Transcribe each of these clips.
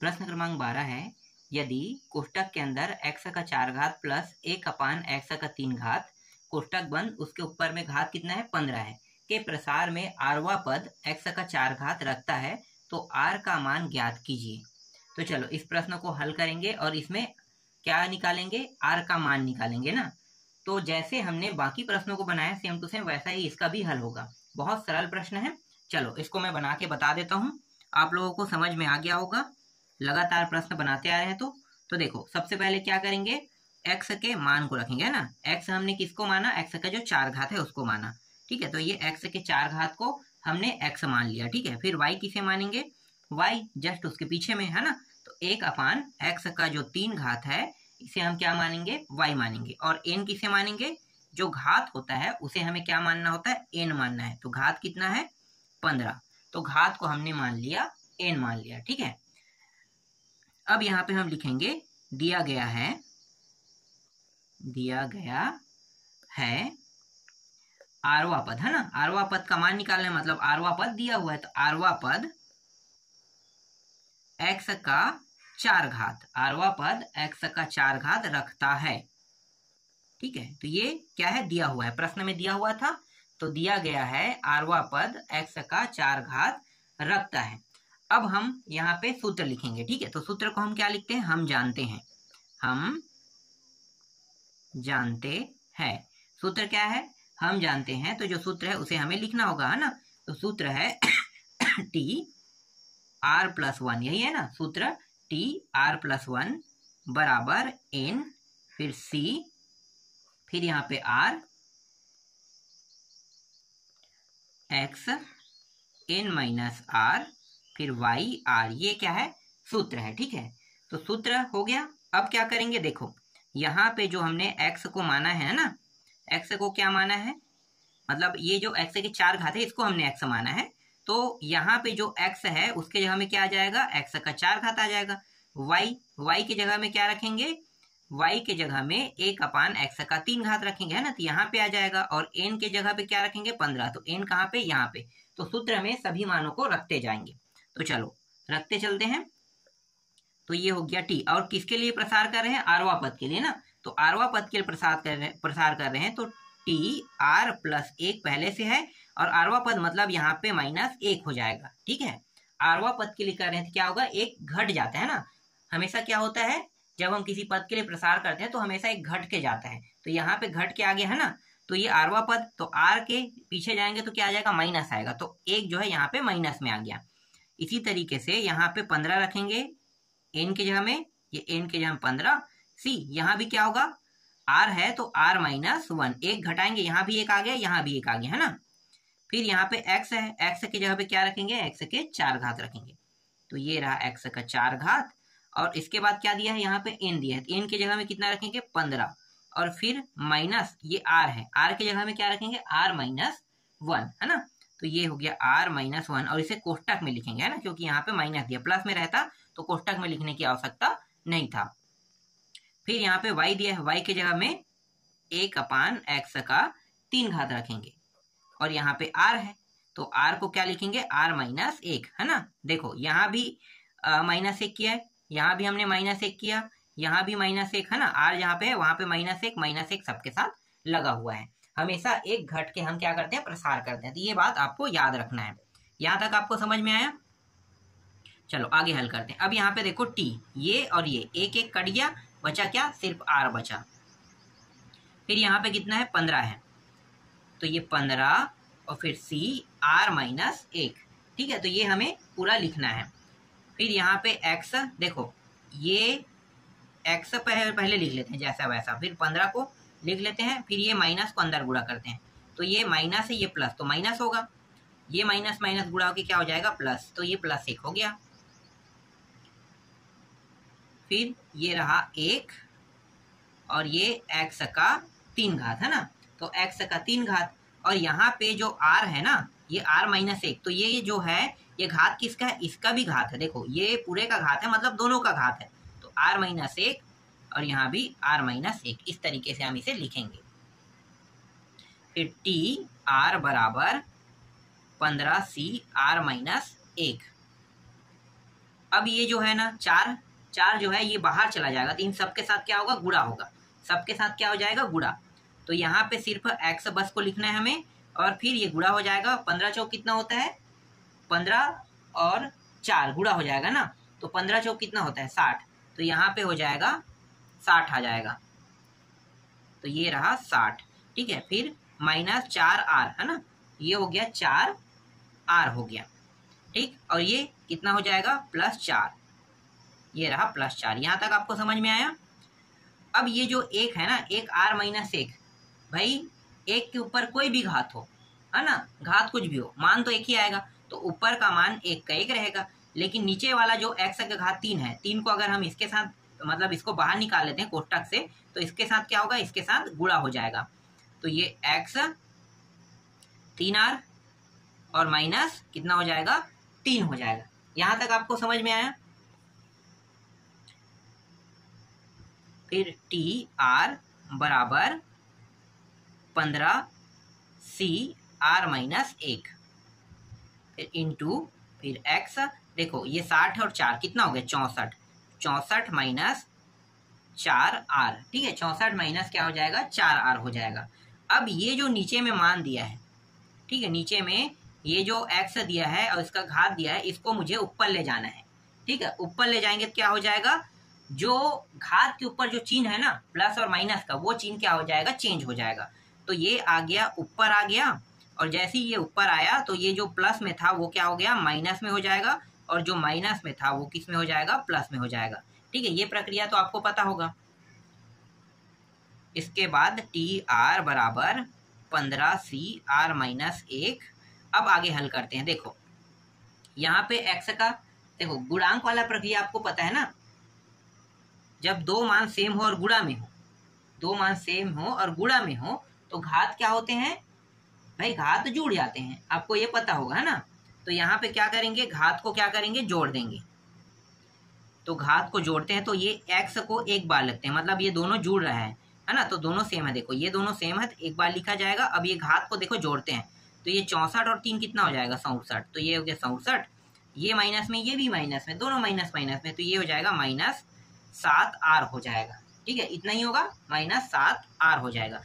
प्रश्न क्रमांक बारह है, यदि कोष्टक के अंदर एक्स का चार घात प्लस एक अपान एक्स का तीन घात कोष्टक बंद उसके ऊपर में घात कितना है? पंद्रह है। के प्रसार में आरवा पद एक्स का चार घात रखता है तो आर का मान ज्ञात कीजिए। तो चलो, इस प्रश्न को हल करेंगे और इसमें क्या निकालेंगे? आर का मान निकालेंगे ना? तो जैसे हमने बाकी प्रश्नों को बनाया सेम टू सेम वैसा ही इसका भी हल होगा। बहुत सरल प्रश्न है। चलो, इसको मैं बना के बता देता हूँ। आप लोगों को समझ में आ गया होगा। लगातार प्रश्न बनाते आ रहे हैं तो तो देखो, सबसे पहले क्या करेंगे? एक्स के मान को रखेंगे, है ना? एक्स हमने किसको माना? एक्स का जो चार घात है उसको माना, ठीक है? तो ये एक्स के चार घात को हमने एक्स मान लिया, ठीक है? फिर वाई किसे मानेंगे? वाई जस्ट उसके पीछे में, है ना? तो एक अपान एक्स का जो तीन घात है, इसे हम क्या मानेंगे? वाई मानेंगे। और एन किसे मानेंगे? जो घात होता है, उसे हमें क्या मानना होता है? एन मानना है। तो घात कितना है? पंद्रह। तो घात को हमने मान लिया एन मान लिया, ठीक है? अब यहाँ पे हम लिखेंगे, दिया गया है, दिया गया है आरवा पद, है ना? आरवा पद का मान निकालना मतलब आरवा पद दिया हुआ है तो आरवा पद एक्स का चार घात आरवा पद एक्स का चार घात रखता है। ठीक है? तो ये क्या है? दिया हुआ है। प्रश्न में दिया हुआ था तो दिया गया है आरवा पद एक्स का चार घात रखता है। अब हम यहाँ पे सूत्र लिखेंगे, ठीक है? तो सूत्र को हम क्या लिखते हैं? हम जानते हैं। हम जानते हैं। सूत्र क्या है? हम जानते हैं तो जो सूत्र है उसे हमें लिखना होगा, है ना? तो सूत्र है टी आर प्लस वन यही है ना? सूत्र टी आर प्लस वन बराबर एन फिर सी फिर यहाँ पे R X N minus R फिर वाई आर ये क्या है? सूत्र है, ठीक है? तो सूत्र हो गया। अब क्या करेंगे? देखो, यहाँ पे जो हमने एक्स को माना है ना? एक्स को क्या माना है? मतलब ये जो एक्स के चार घात है, इसको हमने एक्स माना है। तो यहाँ पे जो एक्स है, उसके जगह में क्या आ जाएगा? एक्स का चार घात आ जाएगा। वाई वाई की जगह में क्या रखेंगे? वाई के जगह में एक अपान एक्स का तीन घात रखेंगे, है ना? तो यहाँ पे आ जाएगा। और एन के जगह पे क्या रखेंगे? पंद्रह। तो एन कहाँ पे? यहाँ पे। तो सूत्र में सभी मानों को रखते जाएँगे। तो चलो, रखते चलते हैं। तो ये हो गया टी। और किसके लिए प्रसार कर रहे हैं? आरवा पद के लिए ना। तो आरवा पद के लिए प्रसार कर रहे, प्रसार कर रहे हैं। तो टी आर प्लस एक पहले से है। और आरवा पद मतलब यहाँ पे माइनस एक हो जाएगा। ठीक है? आरवा पद के लिए कर रहे हैं तो क्या होगा? एक घट जाता है ना। हमेशा क्या होता है? जब हम किसी पद के लिए प्रसार करते हैं तो हमेशा एक घट के जाता है। तो यहाँ पे घट के आगे है ना। तो ये आरवा पद तो आर के पीछे जाएँगे तो क्या आ जाएगा? माइनस आएगा। तो एक जो है यहाँ पे माइनस में आ गया। इसी तरीके से यहाँ पे पंद्रह रखेंगे। एन के जगह में, ये एन के जगह पंद्रह। सी यहाँ भी क्या होगा? आर है तो आर माइनस वन। एक घटाएँगे, यहाँ भी एक आ गया, यहाँ भी एक आ गया, है ना? फिर यहाँ पे एक्स है एक्स की जगह पे क्या रखेंगे? एक्स के चार घात रखेंगे। तो ये रहा एक्स का चार घात और इसके बाद क्या दिया है? यहाँ पे एन दिया है। एन की जगह में कितना रखेंगे? पंद्रह। और फिर माइनस, ये आर है। आर की जगह में क्या रखेंगे? आर माइनस वन, है ना? तो ये हो गया आर माइनस वन और इसे कोष्टक में लिखेंगे, है ना? क्योंकि यहाँ पे माइनस दिया प्लस में रहता तो कोष्टक में लिखने की आवश्यकता नहीं था। फिर यहाँ पे वाई दिया है वाई की जगह में एक अपान एक्स का तीन घात रखेंगे। और यहाँ पे आर है तो आर को क्या लिखेंगे? आर माइनस एक, है ना? देखो, यहाँ भी माइनस एक किया है, यहाँ भी हमने माइनस एक किया, यहाँ भी माइनस एक, है ना? आर जहाँ पे है, वहाँ पे माइनस एक माइनस एक सबके साथ लगा हुआ है। हमेशा एक घट के हम क्या करते हैं? प्रसार करते हैं। तो ये बात आपको याद रखना है। यहाँ तक आपको समझ में आया? चलो, आगे हल करते हैं। अब यहाँ पे देखो टी, ये और ये। एक एक कट गया बचा क्या? सिर्फ़ आर बचा। फिर यहाँ पे कितना है? पंद्रह है। तो ये पंद्रह और फिर सी, आर माइनस एक। ठीक है तो ये हमें पूरा लिखना है। फिर यहाँ पे एक्स, देखो, ये एक्स पहले लिख लेते हैं, जैसा वैसा। फिर पंद्रह को लिख लेते हैं, फिर ये माइनस को अंदर गुड़ा करते हैं। तो ये माइनस है, ये प्लस तो माइनस होगा। ये माइनस माइनस गुड़ा होकर क्या हो जाएगा? प्लस तो ये प्लस एक हो गया। फिर ये रहा एक, और ये एक्स का तीन घात, है ना? तो एक्स का तीन घात, और यहाँ पे जो आर है ना, ये आर माइनस एक तो ये जो है, ये घात किसका है? इसका भी घात है। देखो, ये पूरे का घात है मतलब दोनों का घात है। तो आर माइनस एक और यहाँ भी आर माइनस एक। इस तरीके से हम इसे लिखेंगे। फिर टी आर बराबर पंद्रह सी आर माइनस एक। अब ये जो है ना, चार चार जो है ये बाहर चला जाएगा तो इन सबके साथ क्या होगा? गुड़ा होगा। सबके साथ क्या हो जाएगा? गुड़ा तो यहाँ पे सिर्फ़ एक्स बस को लिखना है हमें, और फिर ये गुड़ा हो जाएगा। पंद्रह चौक कितना होता है? पंद्रह और चार। गुड़ा हो जाएगा ना? तो पंद्रह चौक कितना होता है? साठ। तो यहाँ पे हो जाएगा साठ आ जाएगा। तो ये रहा साठ। ठीक है, फिर माइनस चार आर, है ना? ये हो गया चार आर हो गया। ठीक, और ये कितना हो जाएगा? प्लस चार। ये रहा प्लस चार। यहाँ तक आपको समझ में आया? अब ये जो एक है ना, एक आर माइनस एक, भाई, एक के ऊपर कोई भी घात हो, है ना? घात कुछ भी हो, मान तो एक ही आएगा। तो ऊपर का मान एक का एक रहेगा। लेकिन नीचे वाला जो एक्स का घात तीन है, तीन को अगर हम इसके साथ मतलब इसको बाहर निकाल लेते हैं कोष्टक से तो इसके साथ क्या होगा? इसके साथ गुड़ा हो जाएगा। तो ये एक्स तीन आर और माइनस कितना हो जाएगा? तीन हो जाएगा। यहाँ तक आपको समझ में आया? फिर टी आर बराबर पंद्रह सी आर माइनस एक। फिर इंटू फिर एक्स देखो, ये साठ और चार कितना हो गया? चौसठ। चौसठ माइनस चार आर। ठीक है, चौसठ माइनस क्या हो जाएगा? चार आर हो जाएगा। अब ये जो नीचे में मान दिया है, ठीक है, नीचे में ये जो एक्स दिया है और इसका घात दिया है, इसको मुझे ऊपर ले जाना है। ठीक है, ऊपर ले जाएँगे तो क्या हो जाएगा? जो घात के ऊपर जो चिन्ह है ना, प्लस और माइनस का, वो चिन्ह क्या हो जाएगा? चेंज हो जाएगा। तो ये आ गया, ऊपर आ गया, और जैसे ही ये ऊपर आया तो ये जो प्लस में था, वो क्या हो गया? माइनस में हो जाएगा। और जो माइनस में था वो किसमें हो जाएगा? प्लस में हो जाएगा। ठीक है, ये प्रक्रिया तो आपको पता होगा। इसके बाद टी आर बराबर पंद्रह सी आर माइनस एक। अब आगे हल करते हैं। देखो, यहाँ पे एक्स का, देखो, गुणांक वाला प्रक्रिया आपको पता है ना? जब दो मान सेम हो और गुड़ा में हो, दो मान सेम हो और गुड़ा में हो तो घात क्या होते हैं? भाई, घात जुड़ जाते हैं। आपको ये पता होगा, है ना? तो यहाँ पे क्या करेंगे? घात को क्या करेंगे? जोड़ देंगे। तो घात को जोड़ते हैं तो ये एक्स को एक बार लगते हैं। मतलब ये दोनों जुड़ रहा है है ना? तो दोनों सेम है। देखो, ये दोनों सेम है तो एक बार लिखा जाएगा। अब ये घात को देखो, जोड़ते हैं। तो ये चौसठ और तीन कितना हो जाएगा? सौसठ तो ये हो गया सौसठ ये माइनस में, ये भी माइनस में, दोनों माइनस माइनस में तो ये हो जाएगा माइनस सात आर हो जाएगा। ठीक है? इतना ही होगा। माइनस सात आर हो जाएगा।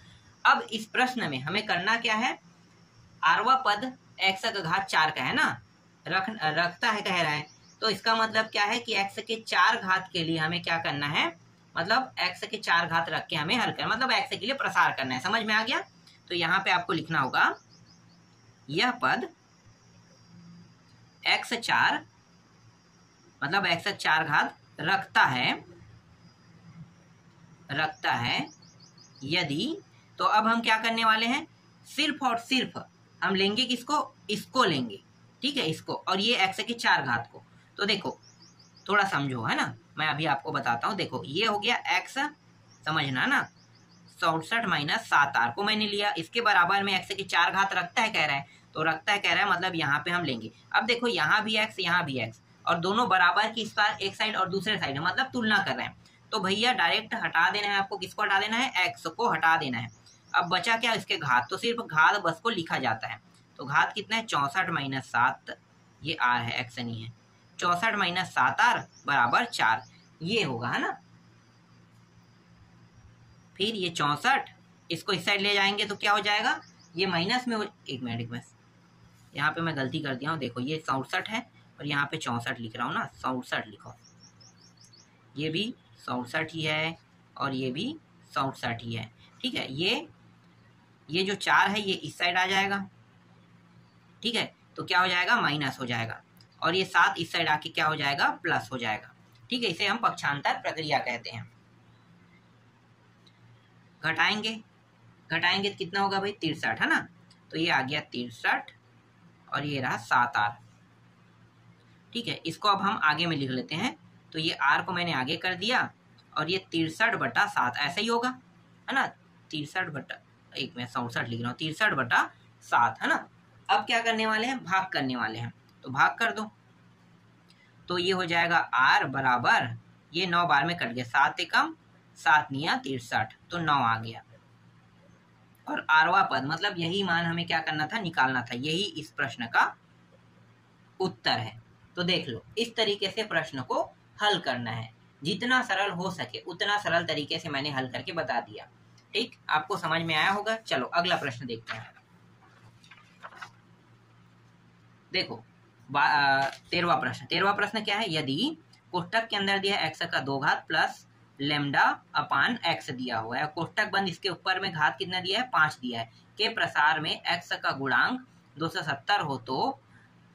अब इस प्रश्न में हमें करना क्या है? आरवा पद एक्स का घात चार का है ना? रख, रखता है कह रहा है। तो इसका मतलब क्या है कि एक्स के चार घात के लिए हमें क्या करना है? मतलब एक्स के चार घात रख के हमें हल करना मतलब एक्स के लिए प्रसार करना है। समझ में आ गया? तो यहाँ पे आपको लिखना होगा, यह पद एक्स चार मतलब एक्स चार घात रखता है रखता है यदि तो अब हम क्या करने वाले हैं? सिर्फ़ और सिर्फ़ हम लेंगे किसको इसको लेंगे। ठीक है, इसको। और ये एक्स की चार घात को। तो देखो, थोड़ा समझो, है ना? मैं अभी आपको बताता हूँ। देखो, ये हो गया एक्स समझना ना? चौसठ माइनस सात आर को मैंने लिया। इसके बराबर में एक्स की चार घात रखता है, कह रहा है। तो रखता है, कह रहा है मतलब यहाँ पे हम लेंगे। अब देखो, यहाँ भी एक्स यहाँ भी एक्स और दोनों बराबर की इस बार एक साइड और दूसरे साइड मतलब तुलना कर रहे हैं। तो भैया डायरेक्ट हटा देना है आपको। किसको हटा देना है? एक्स को हटा देना है। अब बचा क्या इसके घात? तो सिर्फ़ घात बस को लिखा जाता है। तो घात कितना है? चौसठ माइनस सात, ये आर है, एक्स नहीं है। चौसठ माइनस सात आर बराबर चार, ये होगा, है ना? फिर ये चौसठ, इसको इस साइड ले जाएँगे तो क्या हो जाएगा? ये माइनस में हो, एक मिनट एक मिनट। यहाँ पे मैं गलती कर दिया हूँ, देखो ये सौसठ है और यहाँ पे चौंसठ लिख रहा हूँ ना सौसठ लिखो। ये भी सौसठ ही है और ये भी सौसठ ही है, ठीक है? ये ये जो चार है, ये इस साइड आ जाएगा। ठीक है? तो क्या हो जाएगा? माइनस हो जाएगा। और ये सात इस साइड आके क्या हो जाएगा? प्लस हो जाएगा। ठीक है? इसे हम पक्षांतर प्रक्रिया कहते हैं। घटाएँगे। घटाएँगे तो कितना होगा भाई? तिरसठ, है ना? तो ये आ गया तिरसठ और ये रहा सात आर। ठीक है? इसको अब हम आगे में लिख लेते हैं। तो ये आर को मैंने आगे कर दिया और ये तिरसठ बटा सात, ऐसा ही होगा। है ना? तिरसठ बटा एक मैं सौसठ लिख रहा हूँ, तिरसठ बटा सात, है ना? अब क्या करने वाले हैं? भाग करने वाले हैं। तो भाग कर दो। तो ये हो जाएगा आर बराबर, ये नौ बार में कट गया। सात एकम, सात निया तिरसठ तो नौ आ गया। और आरवा पद मतलब यही मान हमें क्या करना था? निकालना था। यही इस प्रश्न का उत्तर है। तो देख लो, इस तरीके से प्रश्न को हल करना है। जितना सरल हो सके, उतना सरल तरीके से मैंने हल करके बता दिया। ठीक, आपको समझ में आया होगा। चलो, अगला प्रश्न देखते हैं। देखो तेरवा प्रश्न। तेरवा प्रश्न क्या है? यदि कोष्टक के अंदर दिया एक्स का दो घात प्लस लेमडा अपान एक्स दिया हुआ है, कोष्टक बंद इसके ऊपर में घात कितना दिया है? पाँच दिया है। के प्रसार में एक्स का गुणांक 270 हो तो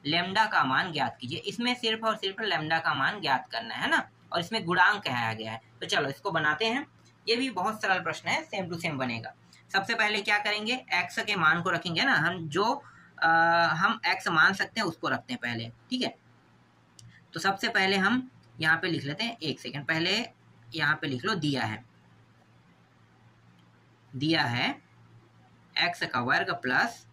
लेमडा का मान ज्ञात कीजिए। इसमें सिर्फ़ और सिर्फ़ लेमडा का मान ज्ञात करना है ना? और इसमें गुणांक कहा गया है। तो चलो, इसको बनाते हैं। ये भी बहुत सरल प्रश्न है सेम टू सेम बनेगा। सबसे पहले क्या करेंगे? एक्स के मान को रखेंगे ना हम जो आ, हम एक्स मान सकते हैं उसको रखते हैं पहले ठीक है? तो सबसे पहले हम यहाँ पे लिख लेते हैं एक सेकंड पहले यहाँ पे लिख लो दिया है। दिया है एक्स का वर्ग प्लस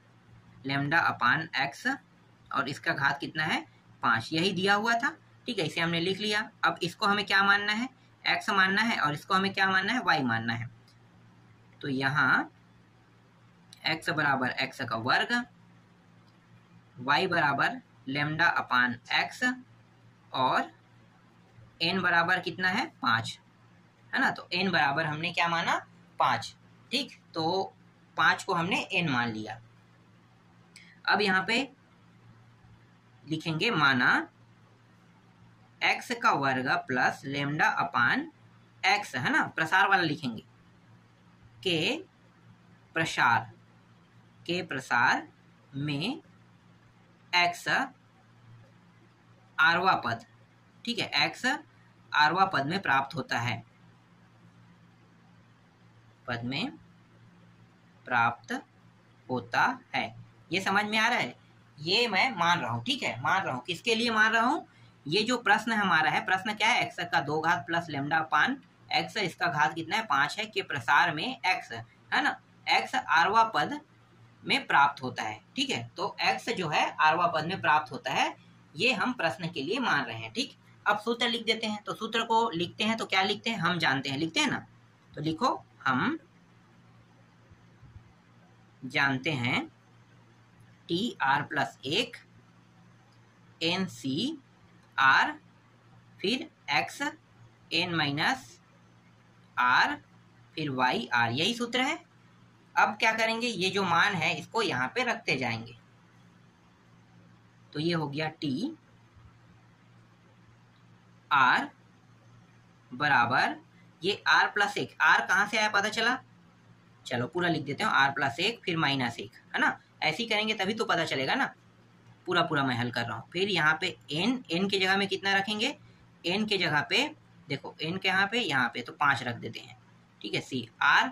लेमडा अपान एक्स और इसका घात कितना है? पाँच। यही दिया हुआ था ठीक है इसे हमने लिख लिया। अब इसको हमें क्या मानना है? एक्स मानना है और इसको हमें क्या मानना है? वाई मानना है। तो यहाँ एक्स बराबर एक्स का वर्ग वाई बराबर लेमडा अपान एक्स और एन बराबर कितना है? पाँच। है ना? तो एन बराबर हमने क्या माना? पाँच। ठीक? तो पाँच को हमने एन मान लिया। अब यहाँ पे लिखेंगे माना एक्स का वर्ग प्लस लेमडा अपान एक्स है ना? प्रसार वाला लिखेंगे। के प्रसार। के प्रसार में एक्स आरवा पद। ठीक है एक्स आरवा पद में प्राप्त होता है। पद में प्राप्त होता है। ये समझ में आ रहा है? ये मैं मान रहा हूँ, ठीक है? मान रहा हूँ। किसके लिए मान रहा हूँ? ये जो प्रश्न हमारा है, प्रश्न क्या है? एक्स का दो घात प्लस लेमडा पान एक्स इसका घात कितना है? पाँच है, के प्रसार में एक्स है ना? एक्स आरवा पद में प्राप्त होता है, ठीक है? तो एक्स जो है, आरवा पद में प्राप्त होता है, ये हम प्रश्न के लिए मान रहे हैं, ठीक? अब सूत्र लिख देते हैं तो सूत्र को लिखते हैं तो क्या लिखते हैं? हम जानते हैं, लिखते हैं ना? तो लिखो, हम जानते हैं टी आर प्लस एक एन सी आर फिर एक्स एन माइनस आर फिर वाई आर यही सूत्र है। अब क्या करेंगे? ये जो मान है, इसको यहाँ पे रखते जाएँगे। तो ये हो गया टी आर बराबर, ये आर प्लस एक। आर कहाँ से आया पता चला? चलो पूरा लिख देते हो आर प्लस एक, फिर माइनस एक, है ना? ऐसे ही करेंगे तभी तो पता चलेगा ना। पूरा पूरा मैं हल कर रहा हूँ। फिर यहाँ पे एन एन के जगह में कितना रखेंगे? एन के जगह पे, देखो एन के यहाँ पे यहाँ पे तो पाँच रख देते हैं। ठीक है, सी आर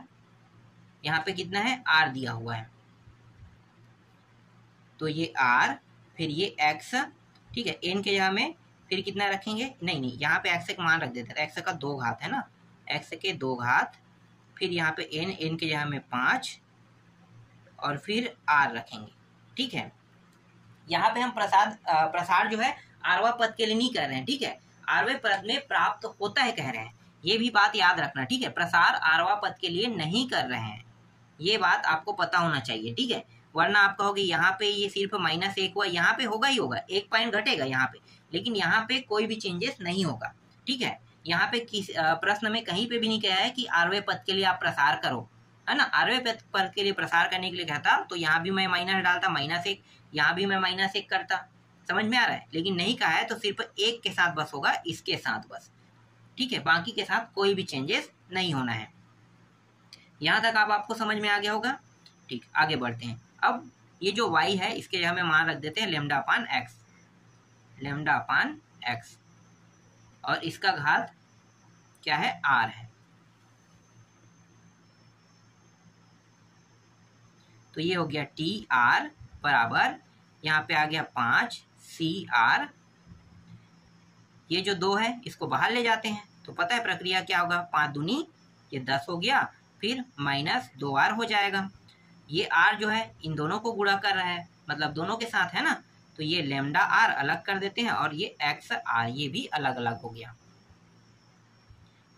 यहाँ पे कितना है? आर दिया हुआ है। तो ये आर फिर ये एक्स ठीक है एन के जगह में, फिर कितना रखेंगे? नहीं नहीं, यहाँ पे एक्स का मान रख देते हैं एक्स का दो घात है ना? एक्स के दो घात, फिर यहाँ पे एन एन के जगह में पाँच, और फिर आर रखेंगे। ठीक है? यहाँ पे हम प्रसाद प्रसार जो है, आरवा पद के लिए नहीं कर रहे हैं, ठीक है? आरवे पद में प्राप्त होता है कह रहे हैं। ये भी बात याद रखना, ठीक है? प्रसार आरवा पद के लिए नहीं कर रहे हैं। ये बात आपको पता होना चाहिए, ठीक है? वरना आप कहोगे, यहाँ पे ये सिर्फ़ माइनस एक हुआ, यहाँ पे होगा ही होगा, एक पॉइंट घटेगा यहाँ पे। लेकिन यहाँ पे कोई भी चेंजेस नहीं होगा, ठीक है? यहाँ पे किस प्रश्न में कहीं पे भी नहीं कहा है कि आरवे पद के लिए आप प्रसार करो, है ना? आरवे पद के लिए प्रसार करने के लिए कहता तो यहाँ भी मैं माइनस डालता, माइनस एक। यहाँ भी मैं माइनस एक करता। समझ में आ रहा है? लेकिन नहीं कहा है तो सिर्फ़ एक के साथ बस होगा, इसके साथ बस। ठीक है? बाकी के साथ कोई भी चेंजेस नहीं होना है। यहाँ तक आप आपको समझ में आ गया होगा? ठीक, आगे बढ़ते हैं। अब ये जो y है, इसके जगह में मान रख देते हैं लेमडा पान एक्स लेमडा पान एक्स और इसका घात क्या है? R है। तो ये हो गया टी आर बराबर, यहाँ पे आ गया पाँच सी आर ये जो दो है, इसको बाहर ले जाते हैं। तो पता है प्रक्रिया क्या होगा? पाँच दूनी, ये दस हो गया, फिर माइनस दो आर हो जाएगा। ये आर जो है, इन दोनों को गुड़ा कर रहा है। मतलब दोनों के साथ, है ना? तो ये लेमडा आर अलग कर देते हैं और ये एक्स आर ये भी अलग अलग हो गया।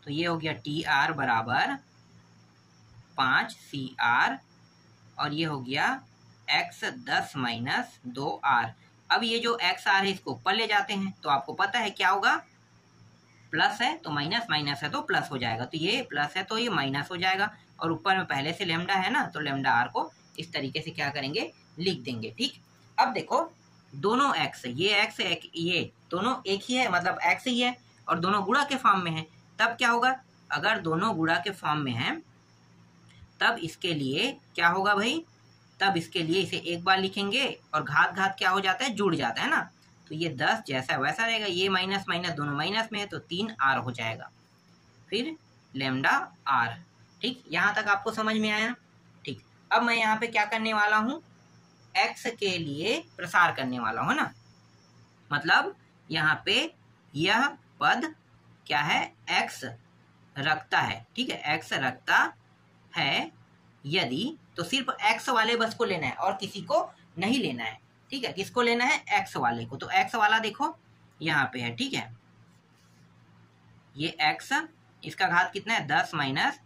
तो ये हो गया टी आर बराबर पाँच सी आर और ये हो गया एक्स दस माइनस दो आर अब ये जो एक्स आर है, इसको ऊपर ले जाते हैं तो आपको पता है क्या होगा? प्लस है तो माइनस माइनस है तो प्लस हो जाएगा। तो ये प्लस है तो ये माइनस हो जाएगा। और ऊपर में पहले से लेमडा है ना तो लेमडा आर को इस तरीके से क्या करेंगे? लिख देंगे, ठीक? अब देखो, दोनों एक्स ये एक्स एक, ये, दोनों एक ही है मतलब एक्स ही है, और दोनों गुड़ा के फॉर्म में है। तब क्या होगा? अगर दोनों गुड़ा के फॉर्म में है, तब इसके लिए क्या होगा भाई? तब इसके लिए इसे एक बार लिखेंगे और घात घात क्या हो जाता है? जुड़ जाता है ना? तो ये दस जैसा वैसा रहेगा, ये माइनस माइनस दोनों माइनस में है तो तीन आर हो जाएगा। फिर लेमडा आर ठीक? यहाँ तक आपको समझ में आया? ठीक। अब मैं यहाँ पे क्या करने वाला हूँ? एक्स के लिए प्रसार करने वाला हूँ ना? मतलब यहाँ पे यह पद क्या है? एक्स रखता है, ठीक है? एक्स रखता है यदि तो सिर्फ़ एक्स वाले बस को लेना है और किसी को नहीं लेना है। ठीक है, किसको लेना है? एक्स वाले को। तो एक्स वाला देखो, यहाँ पे है, ठीक है? ये एक्स इसका घात कितना है? दस माइनस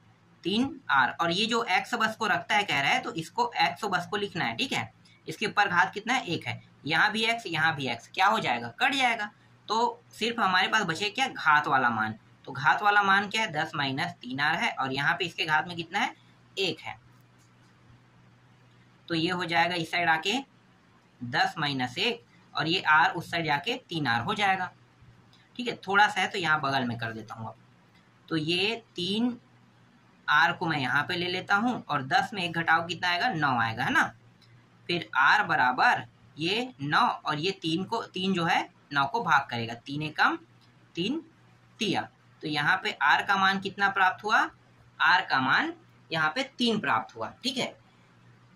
तीन आर और ये जो एक्स बस को रखता है, कह रहा है तो इसको एक्स बस को लिखना है, ठीक है? इसके ऊपर घात कितना है? एक है। यहाँ भी एक्स यहाँ भी एक्स क्या हो जाएगा? कट जाएगा। तो सिर्फ़ हमारे पास बचे क्या? घात वाला मान। तो घात वाला मान क्या है? दस माइनस तीन आर है। और यहाँ पे इसके घात में कितना है? एक है। तो ये हो जाएगा इस साइड आके दस माइनस एक, और ये आर उस साइड जाके तीन आर हो जाएगा। ठीक है, थोड़ा सा है तो यहाँ बगल में कर देता हूँ अब। तो ये तीन आर को मैं यहाँ पे ले लेता हूँ, और दस में एक घटाव कितना आएगा? नौ आएगा, है ना? फिर आर बराबर ये नौ, और ये तीन को, तीन जो है, नौ को भाग करेगा। तीन कम तीन तिया तो यहाँ पे आर का मान कितना प्राप्त हुआ? आर का मान यहाँ पे तीन प्राप्त हुआ। ठीक है?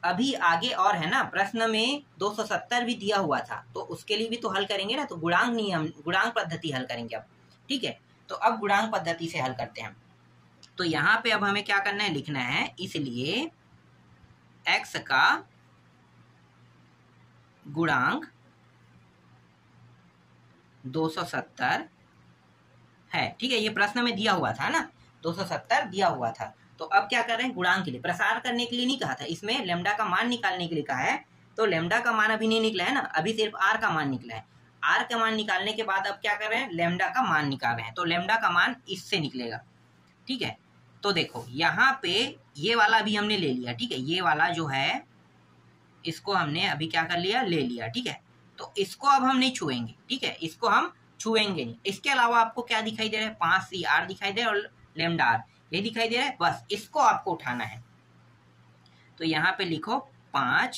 अभी आगे और है ना? प्रश्न में 270 भी दिया हुआ था तो उसके लिए भी तो हल करेंगे ना? तो गुणांक नियम, गुणांक पद्धति हल करेंगे अब, ठीक है? तो अब गुणांग पद्धति से हल करते हैं तो यहाँ पे अब हमें क्या करना है? लिखना है, इसलिए x का गुणांक 270 है, ठीक है? ये प्रश्न में दिया हुआ था ना? 270 दिया हुआ था। तो अब क्या कर रहे हैं? गुणांक के लिए। प्रसार करने के लिए नहीं कहा था। इसमें लेमडा का मान निकालने के लिए कहा है। तो लेमडा का मान अभी नहीं निकला है ना? अभी सिर्फ़ आर का मान निकला है। आर का मान निकालने के बाद अब क्या कर रहे हैं? लेमडा का मान निकाल रहे हैं। तो लेमडा का मान इससे निकलेगा। ठीक है? तो देखो, यहाँ पे ये वाला भी हमने ले लिया। ठीक है? ये वाला जो है, इसको हमने अभी क्या कर लिया? ले लिया। ठीक है? तो इसको अब हम नहीं छुएँगे। ठीक है? इसको हम छुएँगे नहीं। इसके अलावा आपको क्या दिखाई दे रहा है? पाँच सी आर दिखाई दे और लेमडा आर ये दिखाई दे रहा है, बस इसको आपको उठाना है। तो यहाँ पे लिखो पाँच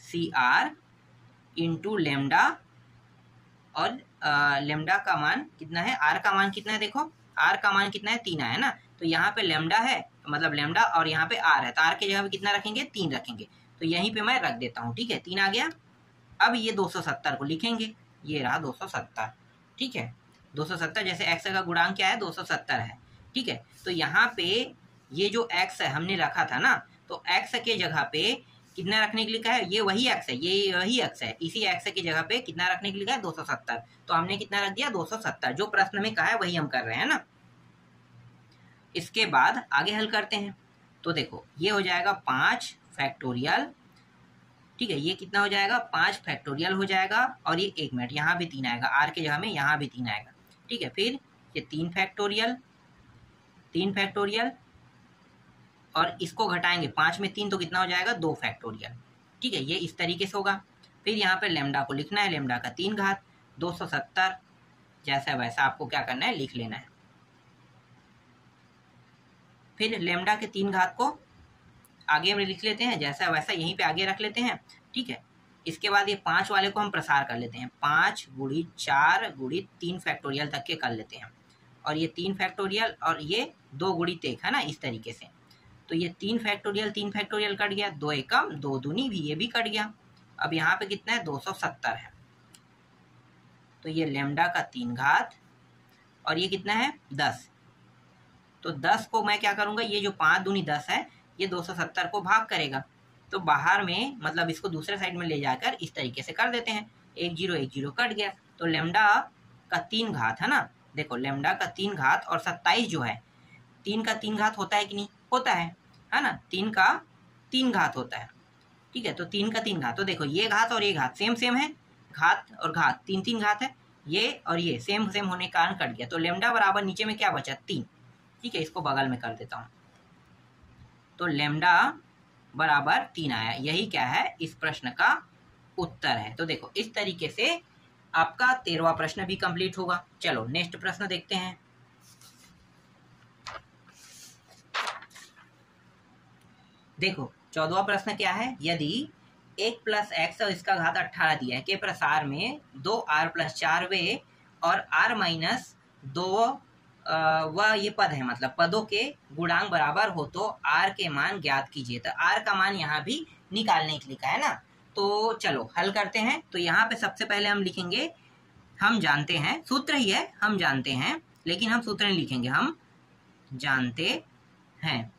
सी आर इंटू लेमडा और लेमडा का मान कितना है? आर का मान कितना है देखो? आर का मान कितना है? तीन है ना? तो यहाँ पे लेमडा है मतलब लेमडा और यहाँ पे आर है। तो आर के जगह पे कितना रखेंगे? तीन रखेंगे। तो यहीं पे मैं रख देता हूँ, ठीक है? तीन आ गया। अब ये 270 को लिखेंगे। ये रहा 270 ठीक है? 270 जैसे एक्स का गुणांक क्या है? 270 है। ठीक है? तो यहाँ पे ये जो एक्स है, हमने रखा था ना तो एक्स के जगह पे कितना रखने के लिए कहा है? ये वही एक्स है, ये वही एक्स है। इसी एक्स की जगह पे कितना रखने के लिए कहा है? दो सौ सत्तर। तो हमने कितना रख दिया? दो सौ सत्तर। जो प्रश्न में कहा है, वही हम कर रहे हैं ना? इसके बाद आगे हल करते हैं। तो देखो, ये हो जाएगा पाँच फैक्टोरियल। ठीक है, ये कितना हो जाएगा? पाँच फैक्टोरियल हो जाएगा, और ये एक मिनट, यहाँ भी तीन आएगा। आर के जगह में यहाँ भी तीन आएगा। ठीक है, फिर ये तीन फैक्टोरियल तीन फैक्टोरियल और इसको घटाएँगे। पाँच में तीन तो कितना हो जाएगा? दो फैक्टोरियल ठीक है, ये इस तरीके से होगा। फिर यहाँ पर लेमडा को लिखना है। लेमडा का तीन घात, दो सौ सत्तर, जैसा वैसा आपको क्या करना है? लिख लेना है। फिर लेमडा के तीन घात को आगे हम लिख लेते हैं। जैसा वैसा यहीं पे आगे रख लेते हैं। ठीक है, इसके बाद ये पाँच वाले को हम प्रसार कर लेते हैं। पाँच गुड़ी चार गुड़ी तीन फैक्टोरियल तक के कर लेते हैं। और ये तीन फैक्टोरियल और ये दो गुड़ी तेक, है ना, इस तरीके से। तो ये तीन फैक्टोरियल तीन फैक्टोरियल कट गया, दो एकम, दो दूनी, भी ये भी कट गया। अब यहाँ पे कितना है? दो सौ सत्तर है। तो ये लेमडा का तीन घात, और ये कितना है? दस। तो दस को मैं क्या करूँगा? ये जो पाँच दूनी दस है, ये दो सौ सत्तर को भाग करेगा। तो बाहर में मतलब इसको दूसरे साइड में ले जाकर इस तरीके से कर देते हैं। एक ज़ीरो एक ज़ीरो कट गया। तो लेमडा का तीन घात, है ना? देखो लेमडा का तीन घात और सत्ताईस जो है, तीन का तीन घात होता है कि नहीं? होता है है ना? तीन का तीन घात होता है, ठीक है? तो तीन का तीन घात तो देखो, ये घात और ये घात सेम सेम है, घात और घात, तीन तीन घात है, ये और ये सेम सेम होने के कारण कट गया। तो लेमडा बराबर नीचे में क्या बचा? तीन, ठीक है? इसको बगल में कर देता हूँ। तो लेमडा बराबर तीन आया। यही क्या है? इस प्रश्न का उत्तर है। तो देखो, इस तरीके से आपका तेरवा प्रश्न भी कंप्लीट होगा। चलो नेक्स्ट प्रश्न देखते हैं। देखो चौदवा प्रश्न क्या है? यदि एक प्लस एक्स और इसका घात अट्ठारह दिया है, के प्रसार में दो आर प्लस चार वे और आर माइनस दो वह ये पद है मतलब पदों के गुणांक बराबर हो तो आर के मान ज्ञात कीजिए। तो आर का मान यहाँ भी निकालने के लिखा है ना? तो चलो, हल करते हैं। तो यहाँ पे सबसे पहले हम लिखेंगे, हम जानते हैं। सूत्र ही है, हम जानते हैं, लेकिन हम सूत्र नहीं लिखेंगे। हम जानते हैं।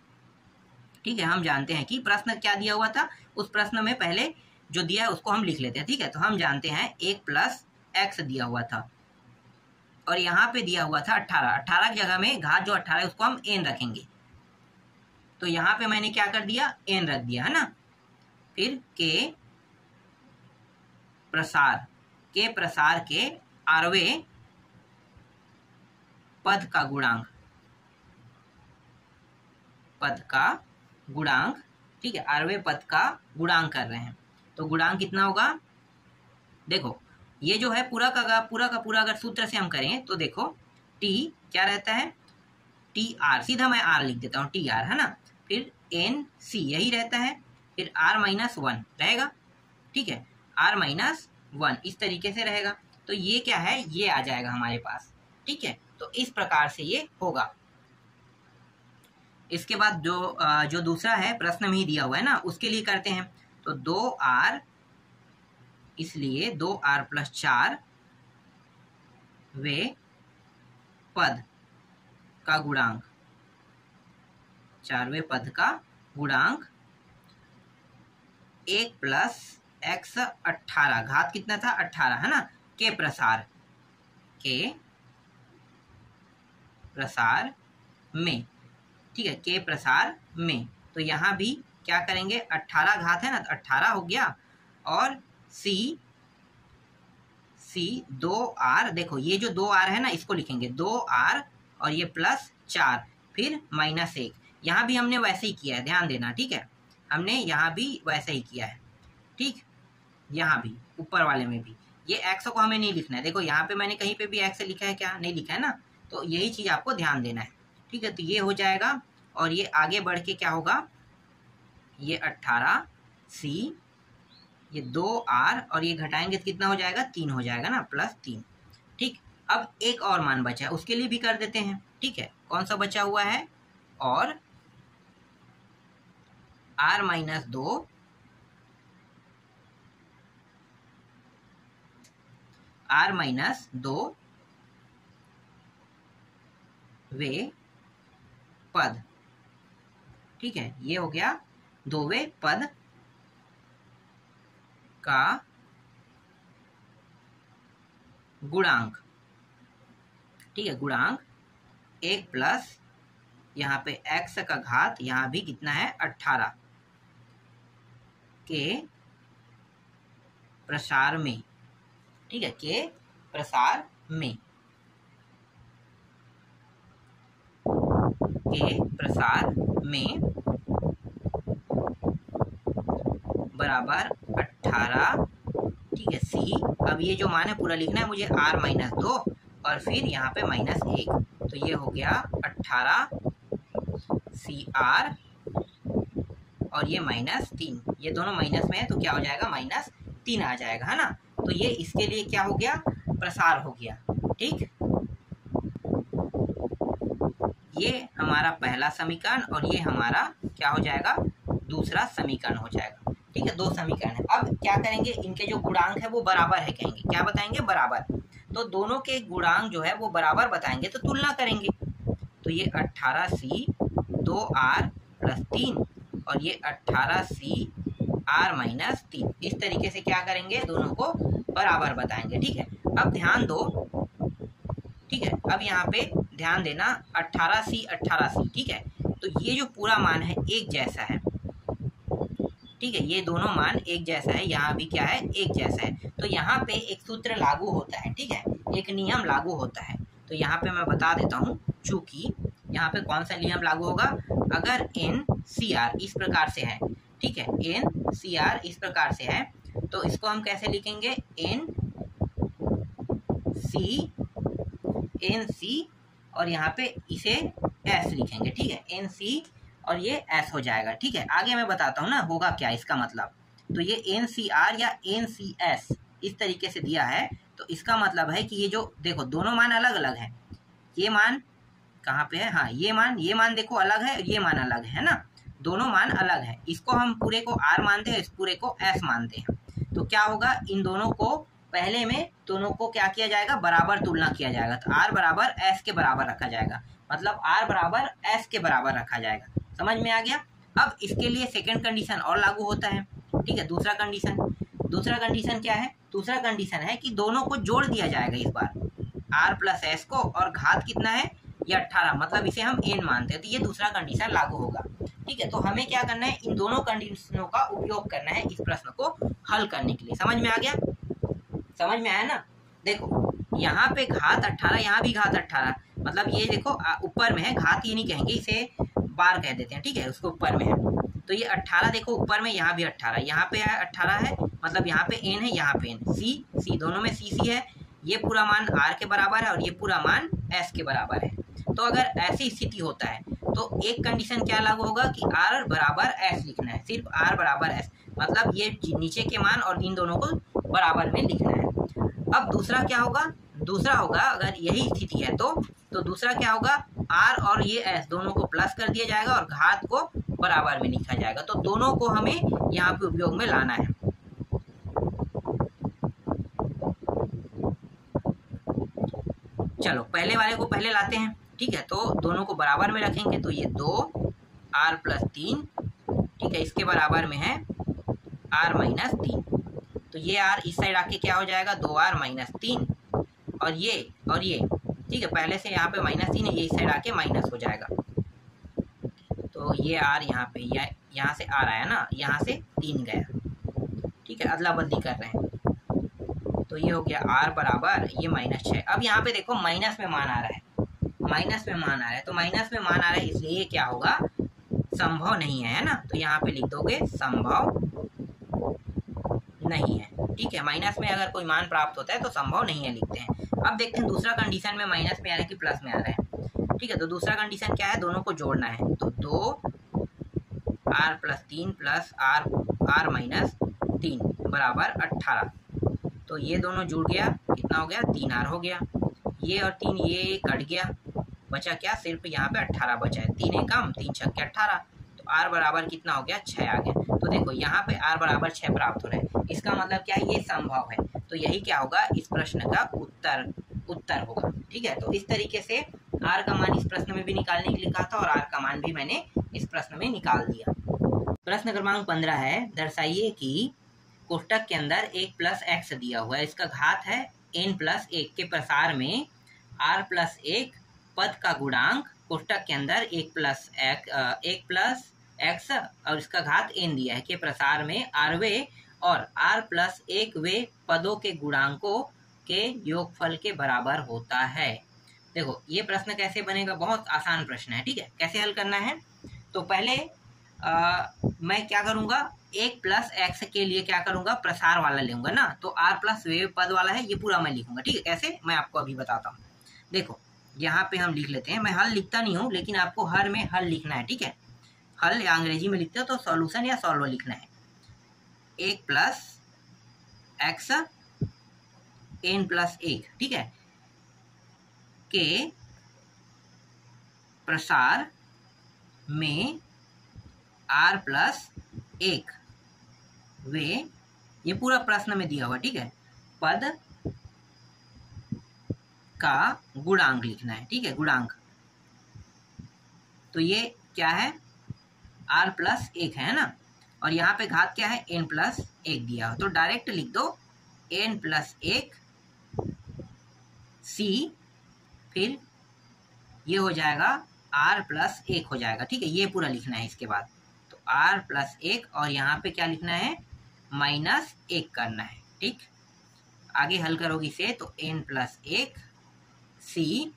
ठीक है, हम जानते हैं कि प्रश्न क्या दिया हुआ था? उस प्रश्न में पहले जो दिया है, उसको हम लिख लेते हैं। ठीक है तो हम जानते हैं, एक प्लस एक्स दिया हुआ था। और यहाँ पे दिया हुआ था अट्ठारह। अट्ठारह की जगह में घात जो अट्ठारह है, उसको हम एन रखेंगे। तो यहाँ पे मैंने क्या कर दिया? एन रख दिया, है ना? फिर के प्रसार, के प्रसार के आरवे पद का गुणांक। पद का गुणांक, ठीक है, आरवे पद का गुणांक कर रहे हैं। तो गुणांक कितना होगा? देखो, ये जो है पूरा का पूरा का पूरा अगर सूत्र से हम करें तो देखो टी क्या रहता है? टी आर सीधा मैं आर लिख देता हूँ टी आर है ना? फिर एन सी यही रहता है, फिर आर माइनस वन रहेगा, ठीक है? आर माइनस वन इस तरीके से रहेगा। तो ये क्या है? ये आ जाएगा हमारे पास। ठीक है? तो इस प्रकार से ये होगा। इसके बाद जो जो दूसरा है, प्रश्न में ही दिया हुआ है ना, उसके लिए करते हैं। तो दो आर इसलिए दो आर प्लस चार वे पद का गुणांक। चारवे पद का गुणांक एक प्लस एक्स अट्ठारह, घात कितना था? अट्ठारह, है ना? के प्रसार। के प्रसार में। ठीक है के प्रसार में। तो यहाँ भी क्या करेंगे? अट्ठारह घात है ना तो अट्ठारह हो गया। और सी सी दो आर देखो, ये जो दो आर है ना, इसको लिखेंगे। दो आर और ये प्लस चार, फिर माइनस एक। यहाँ भी हमने वैसे ही किया है, ध्यान देना, ठीक है? हमने यहाँ भी वैसे ही किया है। ठीक? यहाँ भी, ऊपर वाले में भी। ये एक्स को हमें नहीं लिखना है। देखो, यहाँ पे मैंने कहीं पे भी एक्स लिखा है क्या? नहीं लिखा है ना? तो यही चीज़ आपको ध्यान देना है। ठीक है तो ये हो जाएगा और ये आगे बढ़ के क्या होगा? ये अट्ठारह सी ये दो आर और ये घटाएँगे तो कितना हो जाएगा? तीन हो जाएगा ना? प्लस तीन। ठीक, अब एक और मान बचा है, उसके लिए भी कर देते हैं। ठीक है, कौन सा बचा हुआ है? और आर माइनस दो आर माइनस दो वे पद। ठीक है, ये हो गया दो वे पद का गुणांक। ठीक है, गुणांक एक प्लस यहाँ पे एक्स का घात यहाँ भी कितना है? अट्ठारह के प्रसार में। ठीक है, के प्रसार में। के प्रसार में बराबर अट्ठारह, ठीक है, सी। अब ये जो मान है, पूरा लिखना है, मुझे आर माइनस दो और फिर यहाँ पे माइनस एक। तो ये हो गया अट्ठारह, सी आर और ये माइनस तीन। ये दोनों माइनस में है तो क्या हो जाएगा? माइनस तीन आ जाएगा, है ना? तो ये इसके लिए क्या हो गया? प्रसार हो गया। ठीक? ये हमारा पहला समीकरण और ये हमारा क्या हो जाएगा? दूसरा समीकरण हो जाएगा। ठीक है? दो समीकरण है। अब क्या करेंगे? इनके जो गुणांक है वो बराबर है कहेंगे। क्या बताएँगे? बराबर। तो दोनों के गुणांक जो है वो बराबर बताएँगे तो तुलना करेंगे। तो ये अट्ठारह सी दो आर प्लस तीन और ये अट्ठारह सी आर माइनस तीन इस तरीके से क्या करेंगे? दोनों को बराबर बताएँगे, ठीक है? अब ध्यान दो, ठीक है? अब यहाँ पे ध्यान देना, अट्ठारह सी अट्ठारह सी ठीक है? तो ये जो पूरा मान है, एक जैसा है। ठीक है? ये दोनों मान एक जैसा है, यहाँ भी क्या है? एक जैसा है। तो यहाँ पे एक सूत्र लागू होता है, ठीक है? एक नियम लागू होता है। तो यहाँ पे मैं बता देता हूँ, चूँकि यहाँ पे कौन सा नियम लागू होगा? अगर एन सी आर इस प्रकार से है, ठीक है? एन सी आर इस प्रकार से है। तो इसको हम कैसे लिखेंगे? एन सी एन सी और यहाँ पे इसे एस लिखेंगे, ठीक है? एन सी और ये एस हो जाएगा, ठीक है? आगे मैं बताता हूँ ना, होगा क्या इसका मतलब? तो ये एन सी आर या एन सी एस इस तरीके से दिया है। तो इसका मतलब है कि ये जो, देखो, दोनों मान अलग अलग है। ये मान कहाँ पे है? हाँ ये मान ये मान देखो अलग है ये मान अलग है ना? दोनों मान अलग है। इसको हम पूरे को आर मानते हैं, इस पूरे को एस मानते हैं। तो क्या होगा? इन दोनों को पहले में दोनों को क्या किया जाएगा? बराबर तुलना किया जाएगा। तो आर बराबर एस के बराबर रखा जाएगा। मतलब आर बराबर एस के बराबर रखा जाएगा। समझ में आ गया? अब इसके लिए सेकेंड कंडीशन और लागू होता है। ठीक है? दूसरा कंडीशन दूसरा कंडीशन क्या है? दूसरा कंडीशन है कि दोनों को जोड़ दिया जाएगा इस बार। आर प्लस एस को और घात कितना है? ये अट्ठारह। मतलब इसे हम एन मानते हैं। तो ये दूसरा कंडीशन लागू होगा। ठीक है तो हमें क्या करना है? इन दोनों कंडीशनों का उपयोग करना है इस प्रश्न को हल करने के लिए। समझ में आ गया? समझ में आया ना? देखो, यहाँ पे घात अट्ठारह, यहाँ भी घात अट्ठारह। मतलब ये देखो ऊपर में है, घात ये नहीं कहेंगे, इसे बार कह देते हैं, ठीक है? उसको ऊपर में है। तो ये अट्ठारह देखो, ऊपर में, यहाँ भी अट्ठारह। यहाँ पे है अट्ठारह है मतलब यहाँ पे एन है, यहाँ पे एन सी सी दोनों में सी सी है। ये पूरा मान आर के बराबर है और ये पूरा मान एस के बराबर है। तो अगर ऐसी स्थिति होता है तो एक कंडीशन क्या लागू होगा कि आर बराबर एस लिखना है। सिर्फ़ आर बराबर एस मतलब ये नीचे के मान और इन दोनों को बराबर में लिखना है। अब दूसरा क्या होगा? दूसरा होगा, अगर यही स्थिति है तो तो दूसरा क्या होगा? आर और ये एस दोनों को प्लस कर दिया जाएगा और घात को बराबर में लिखा जाएगा। तो दोनों को हमें यहाँ पे उपयोग में लाना है। चलो, पहले वाले को पहले लाते हैं। ठीक है तो दोनों को बराबर में रखेंगे तो ये दो आर प्लस तीन ठीक है इसके बराबर में है आर माइनस तीन। तो ये आर इस साइड आके क्या हो जाएगा? दो आर माइनस तीन और ये और ये ठीक है पहले से यहाँ पे माइनस तीन है ये इस साइड आके माइनस हो जाएगा। तो ये आर यहाँ पे या, यहाँ से आर आया ना यहाँ से तीन गया ठीक है अदला बदली कर रहे हैं। तो ये हो गया आर बराबर ये माइनस छः अब यहाँ पे देखो माइनस में मान आ रहा है। माइनस में मान आ रहा है। तो माइनस में मान आ रहा है, इसलिए क्या होगा? संभव नहीं है है ना? तो यहाँ पे लिख दोगे, संभव नहीं है। ठीक है, माइनस में अगर कोई मान प्राप्त होता है तो संभव नहीं है, लिखते हैं। अब देखते हैं, दूसरा कंडीशन में माइनस में आ रहा है कि प्लस में आ रहा है। ठीक है तो दूसरा कंडीशन क्या है? दोनों को जोड़ना है। तो दो आर प्लस तीन प्लस आर आर माइनस तीन बराबर अट्ठारह। तो ये दोनों जुड़ गया, कितना हो गया? तीन आर हो गया। ये और तीन, ये कट गया। बचा क्या? सिर्फ़ यहाँ पे अट्ठारह बचा है। तीन है कम, तीन छक्के अट्ठारह। तो आर बराबर कितना हो गया? छः आ गया। तो देखो, यहाँ पे आर बराबर छः प्राप्त हो रहा है। इसका मतलब क्या? है ये संभव है। तो यही क्या होगा? इस प्रश्न का उत्तर उत्तर होगा। ठीक है? तो इस तरीके से आर का मान इस प्रश्न में भी निकालने के लिए कहा था और आर का मान भी मैंने इस प्रश्न में निकाल दिया। प्रश्न क्रमांक पंद्रह है। दर्शाइए कि कोष्टक के अंदर एक प्लस एक्स दिया हुआ है। इसका घात है एन प्लस एक के प्रसार में आर प्लस एक पद का गुणांक कोष्टक के अंदर एक प्लस एक, एक प्लस एक्स और इसका घात एन दिया है। के प्रसार में आरवे और आर प्लस एक वे पदों के गुणांकों के योगफल के बराबर होता है। देखो ये प्रश्न कैसे बनेगा? बहुत आसान प्रश्न है ठीक है? कैसे हल करना है? तो पहले आ, मैं क्या करूँगा? एक प्लस एक्स के लिए क्या करूँगा? प्रसार वाला लूँगा ना? तो आर प्लस वे पद वाला है ये पूरा मैं लिखूँगा ठीक है? कैसे? मैं आपको अभी बताता हूँ। देखो यहाँ पे हम लिख लेते हैं। मैं हल लिखता नहीं हूँ, लेकिन आपको हर में हल लिखना है, ठीक है? हल या अंग्रेज़ी में लिखते हो तो सॉल्यूशन या सॉल्व लिखना है। एक प्लस एक्स एन प्लस एक, ठीक है? के प्रसार में आर प्लस एक। वे, ये पूरा प्रश्न में दिया हुआ, ठीक है? पद का गुणांक लिखना है, ठीक है, गुणांक। तो ये क्या है? आर प्लस एक है ना? और यहाँ पे घात क्या है? एन प्लस एक दिया हो तो डायरेक्ट लिख दो एन प्लस एक सी फिर ये हो जाएगा आर प्लस एक हो जाएगा, ठीक है? ये पूरा लिखना है इसके बाद। तो आर प्लस एक, और यहाँ पे क्या लिखना है? माइनस एक करना है, ठीक? आगे हल करोगे इसे तो एन प्लस एक सी,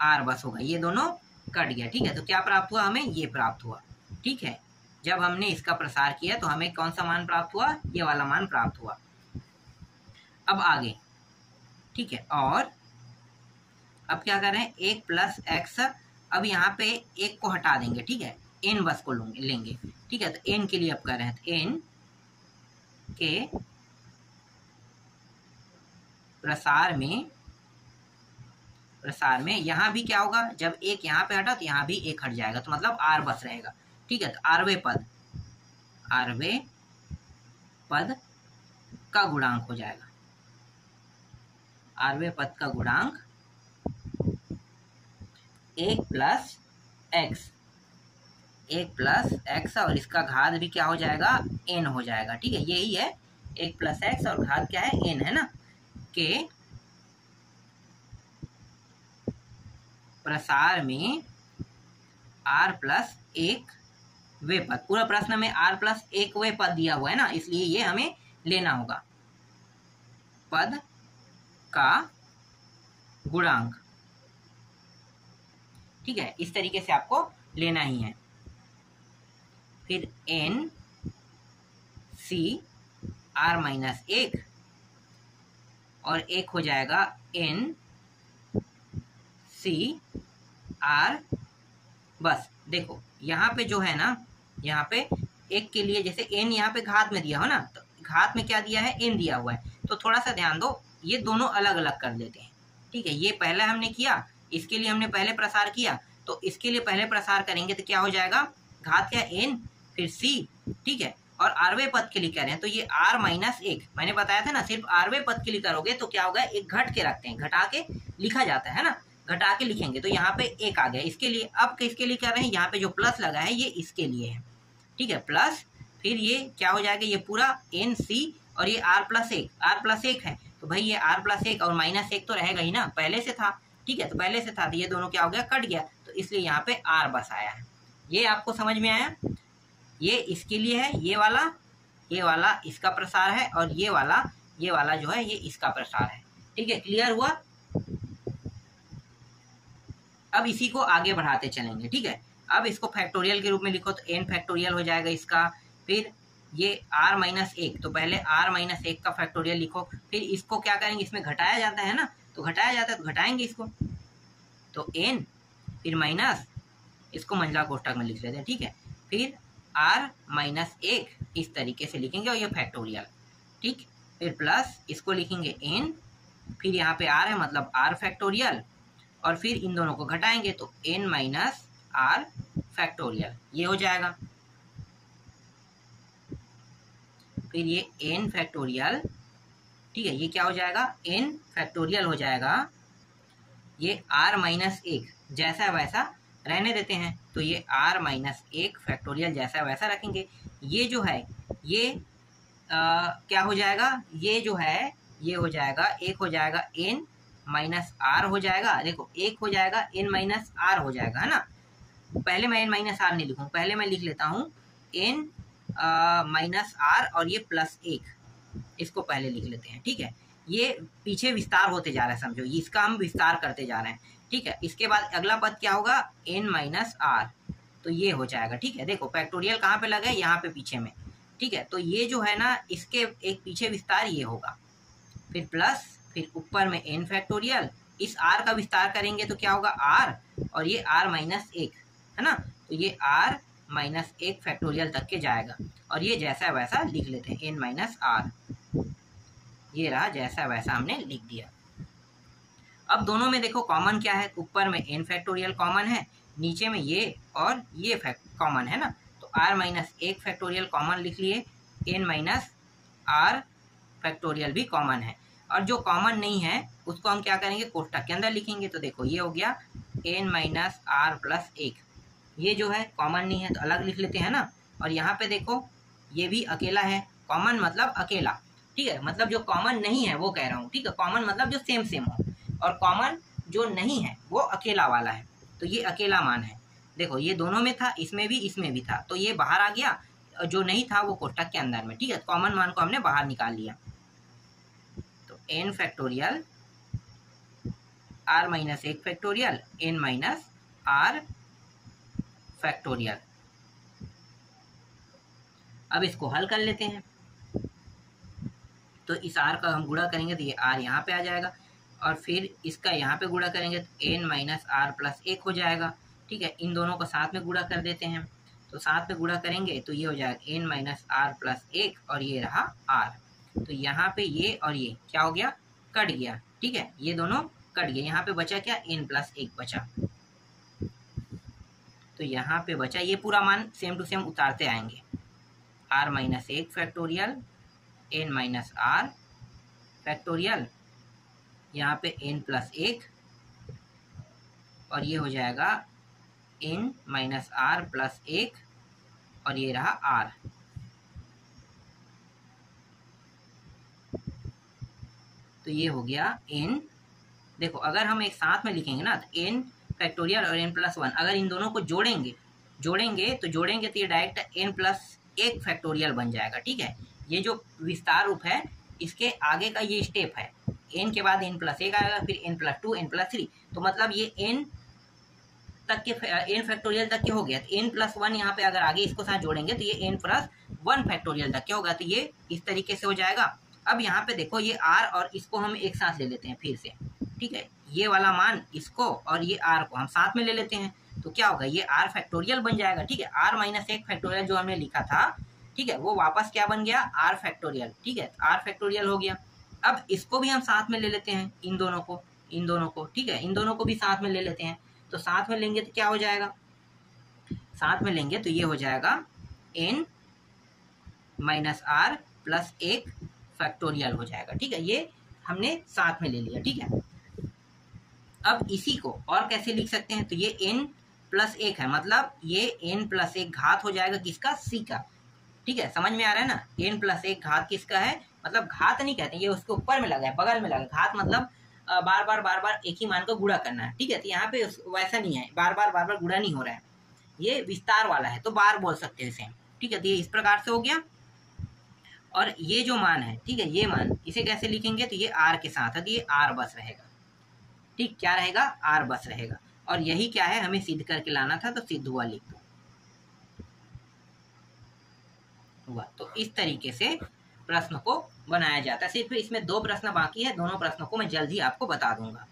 आर बस होगा। ये दोनों कट गया, ठीक है? तो क्या प्राप्त हुआ हमें? ये प्राप्त हुआ, ठीक है? जब हमने इसका प्रसार किया तो हमें कौन सा मान प्राप्त हुआ? ये वाला मान प्राप्त हुआ। अब आगे, ठीक है? और अब क्या कर? रहे हैं एक प्लस एक्स, अब यहाँ पे एक को हटा देंगे, ठीक है? एन बस को लेंगे, ठीक है? तो एन के लिए अब कर रहे हैं तो एन के प्रसार में प्रसार में, यहाँ भी क्या होगा, जब एक यहाँ पे हटा तो यहाँ भी एक हट जाएगा तो मतलब आर बस रहेगा, ठीक है तो आरवे पद आरवे पद का गुणांक हो जाएगा, आरवे पद का गुणांक एक प्लस एक्स, एक प्लस एक्स, और इसका घात भी क्या हो जाएगा, एन हो जाएगा, ठीक है, यही है, एक प्लस एक्स और घात क्या है, एन है ना, के प्रसार में आर प्लस एक वे पद। पूरा प्रश्न में आर प्लस एक वे पद दिया हुआ है ना, इसलिए ये हमें लेना होगा। पद का गुणांक। ठीक है, इस तरीके से आपको लेना ही है। फिर एन सी आर माइनस एक और एक हो जाएगा एन सी आर बस। देखो, यहाँ पे जो है ना, यहाँ पे एक के लिए जैसे एन यहाँ पे घात में दिया हो ना तो घात में क्या दिया है? एन दिया हुआ है। तो थोड़ा सा ध्यान दो, ये दोनों अलग अलग कर देते हैं। ठीक है, ये पहले हमने किया, इसके लिए हमने पहले प्रसार किया तो इसके लिए पहले प्रसार करेंगे तो क्या हो जाएगा? घात क्या? एन फिर सी ठीक है, और आरवे पद के लिए कह रहे हैं तो ये आर माइनस एक। मैंने बताया था ना, सिर्फ़ आरवे पद के लिए करोगे तो क्या होगा? एक घट के रखते हैं, घटा के लिखा जाता है ना? घटा के लिखेंगे। तो यहाँ पे एक आ गया। इसके लिए, अब किसके लिए कर रहे हैं? यहाँ पे जो प्लस लगा है, ये इसके लिए है। ठीक है? प्लस फिर ये क्या हो जाएगा? ये पूरा एन सी और ये आर प्लस एक। आर प्लस एक है। तो भाई ये आर प्लस एक और माइनस एक तो रहेगा ही ना। पहले से था। ठीक है? तो पहले से था। तो ये दोनों क्या हो गया? कट गया। तो इसलिए यहाँ पे आर बस आया है। ये आपको समझ में आया? ये इसके लिए है। ये वाला ये वाला इसका प्रसार है और ये वाला ये वाला जो है, ये इसका प्रसार है। ठीक है? क्लियर हुआ? अब इसी को आगे बढ़ाते चलेंगे, ठीक है? अब इसको फैक्टोरियल के रूप में लिखो तो एन फैक्टोरियल हो जाएगा इसका। फिर ये आर माइनस एक तो पहले आर माइनस एक का फैक्टोरियल लिखो, फिर इसको क्या करेंगे? इसमें घटाया जाता है ना? तो घटाया जाता है तो घटाएँगे इसको। तो एन फिर माइनस इसको मंजला कोष्टक में लिख लेते हैं, ठीक है? फिर आर माइनस एक इस तरीके से लिखेंगे और ये फैक्टोरियल ठीक? फिर प्लस इसको लिखेंगे एन फिर यहाँ पे आर है मतलब आर फैक्टोरियल और फिर इन दोनों को घटाएँगे तो एन माइनस आर फैक्टोरियल ये हो जाएगा। फिर ये एन फैक्टोरियल ठीक है ये क्या हो जाएगा? एन फैक्टोरियल हो जाएगा। ये आर माइनस एक जैसा वैसा रहने देते हैं तो ये आर माइनस एक फैक्टोरियल जैसा वैसा रखेंगे। ये जो है ये आ, क्या हो जाएगा? ये जो है ये हो जाएगा एक हो जाएगा एन माइनस आर हो जाएगा। देखो, एक हो जाएगा, एन माइनस आर हो जाएगा, है ना? पहले मैं एन माइनस आर नहीं लिखूँ, पहले मैं लिख लेता हूँ, एन माइनस आर और ये प्लस एक। इसको पहले लिख लेते हैं, ठीक है? ये पीछे विस्तार होते जा रहा है, समझो, इसका हम विस्तार करते जा रहे हैं, ठीक है? इसके बाद अगला पद क्या होगा? N minus R. तो ये हो जाएगा, ठीक है? देखो फैक्टोरियल कहाँ पे लगा है? यहाँ पे पीछे में, ठीक है? तो ये जो है ना, इसके एक पीछे विस्तार ये होगा। फिर प्लस फिर ऊपर में एन फैक्टोरियल इस आर का विस्तार करेंगे तो क्या होगा? आर और ये आर माइनस एक, है ना? तो ये आर माइनस एक फैक्टोरियल तक के जाएगा। और ये जैसा वैसा लिख लेते हैं एन माइनस आर ये रहा जैसा वैसा हमने लिख दिया। अब दोनों में देखो कॉमन क्या है? ऊपर में एन फैक्टोरियल कॉमन है, नीचे में ये और ये कॉमन है ना? तो आर माइनस एक फैक्टोरियल कॉमन लिख लिए एन माइनस आर फैक्टोरियल भी कॉमन है। और जो कॉमन नहीं है, उसको हम क्या करेंगे? कोष्टक के अंदर लिखेंगे। तो देखो, ये हो गया एन माइनस आर प्लस एक। ये जो है कॉमन नहीं है तो अलग लिख लेते हैं ना। और यहाँ पे देखो, ये भी अकेला है। कॉमन मतलब अकेला। ठीक है? मतलब जो कॉमन नहीं है, वो कह रहा हूँ। ठीक है? कॉमन मतलब जो सेम सेम हो। और कॉमन जो नहीं है, वो अकेला वाला है। तो ये अकेला मान है। देखो, ये दोनों में था, इसमें भी इसमें भी था। तो ये बाहर आ गया। जो नहीं था, वो कोष्टक के अंदर में। ठीक है? कॉमन मान को हमने बाहर निकाल लिया। एन फैक्टोरियल आर माइनस एक factorial N minus R factorial अब इसको हल कर लेते हैं। तो इस आर का हम गुणा करेंगे तो ये आर यहाँ पे आ जाएगा और फिर इसका यहाँ पे गुणा करेंगे तो एन माइनस आर प्लस एक हो जाएगा। ठीक है, इन दोनों को साथ में गुणा कर देते हैं। तो साथ में गुणा करेंगे तो ये हो जाएगा एन माइनस आर प्लस एक और ये रहा आर तो यहाँ पे ये और ये, क्या हो गया? कट गया, ठीक है? ये दोनों कट गया यहाँ पे बचा क्या? एन प्लस एक बचा। तो यहाँ पे बचा, ये पूरा मान सेम टू सेम उतारते आएँगे। आर माइनस एक factorial N minus R factorial यहाँ पे एन प्लस एक, और ये हो जाएगा एन माइनस आर प्लस एक, और ये रहा आर तो ये हो गया एन देखो, अगर हम एक साथ में लिखेंगे ना तो एन फैक्टोरियल और एन प्लस वन अगर इन दोनों को जोड़ेंगे जोड़ेंगे तो जोड़ेंगे तो ये डायरेक्ट एन प्लस एक फैक्टोरियल बन जाएगा, ठीक है? ये जो विस्तार रूप है, इसके आगे का ये स्टेप है। एन के बाद एन प्लस एक आएगा, फिर N plus two N plus three तो मतलब ये एन तक के एन फैक्टोरियल तक के हो गया। तो एन प्लस वन यहाँ पे अगर आगे इसको साथ जोड़ेंगे तो ये एन प्लस वन फैक्टोरियल तक के होगा। तो ये इस तरीके से हो जाएगा। अब यहाँ पे देखो ये आर और इसको हम एक साथ ले लेते हैं फिर से। ठीक है? ये वाला मान इसको और ये आर को हम साथ में ले लेते हैं। तो क्या होगा? ये आर फैक्टोरियल बन जाएगा। ठीक है? आर माइनस एक फैक्टोरियल जो हमने लिखा था, ठीक है? वो वापस क्या बन गया? आर फैक्टोरियल ठीक है? आर फैक्टोरियल हो गया। अब इसको भी हम साथ में ले लेते हैं, इन दोनों को, इन दोनों को। ठीक है? इन दोनों को भी साथ में ले लेते हैं। तो साथ में लेंगे तो क्या हो जाएगा? साथ में लेंगे तो ये हो जाएगा एन माइनस आर प्लस एक फैक्टोरियल हो जाएगा, ठीक है? ये हमने साथ में ले लिया, ठीक है? अब इसी को और कैसे लिख सकते हैं? तो ये एन प्लस एक है मतलब ये एन प्लस एक घात हो जाएगा किसका? सी का। ठीक है? समझ में आ रहा है ना? एन प्लस एक घात किसका है? मतलब घात नहीं कहते, ये उसके ऊपर में लगा है, बगल में लगा घात मतलब बार बार बार बार एक ही मान को गुड़ा करना है, ठीक है? तो यहाँ पे वैसा नहीं है, बार बार बार बार गुड़ा नहीं हो रहा है। ये विस्तार वाला है तो बार बोल सकते हैं इसे। ठीक है? तो ये इस प्रकार से हो गया। और ये जो मान है, ठीक है, ये मान इसे कैसे लिखेंगे? तो ये आर के साथ है तो ये आर बस रहेगा। ठीक, क्या रहेगा? आर बस रहेगा। और यही क्या है? हमें सिद्ध करके लाना था तो सिद्ध हुआ लिख दो। हुआ। तो इस तरीके से प्रश्न को बनाया जाता है। सिर्फ़ इसमें दो प्रश्न बाकी है, दोनों प्रश्नों को मैं जल्द ही आपको बता दूँगा।